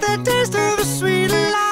the taste of a sweet life.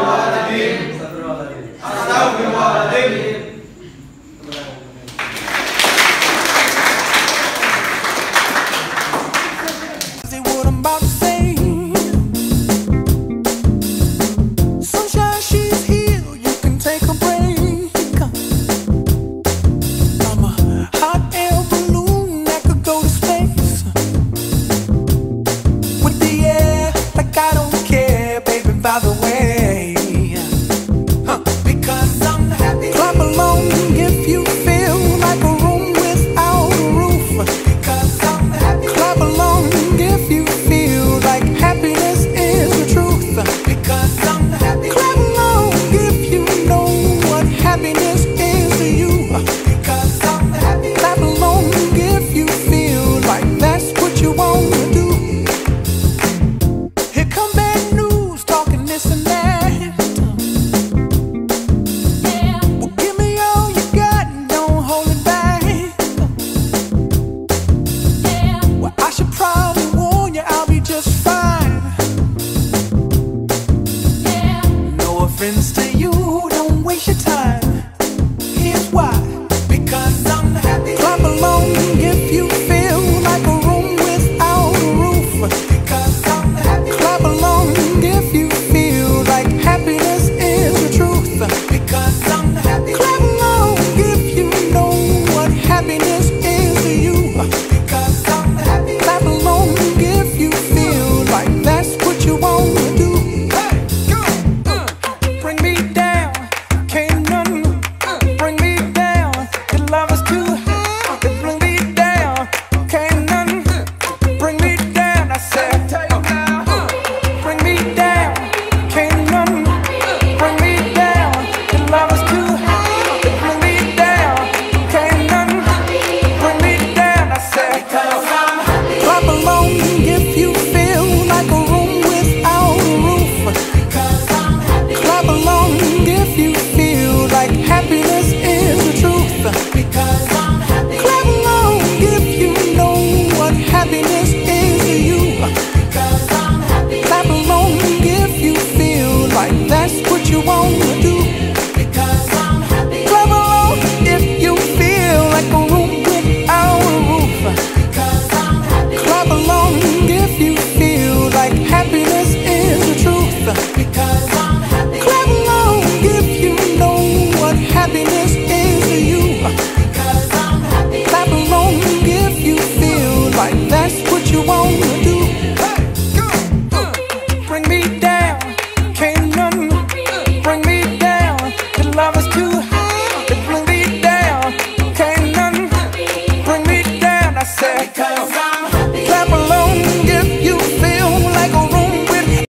والدي أستغفر والدي happens to you, don't waste your time. Here's why.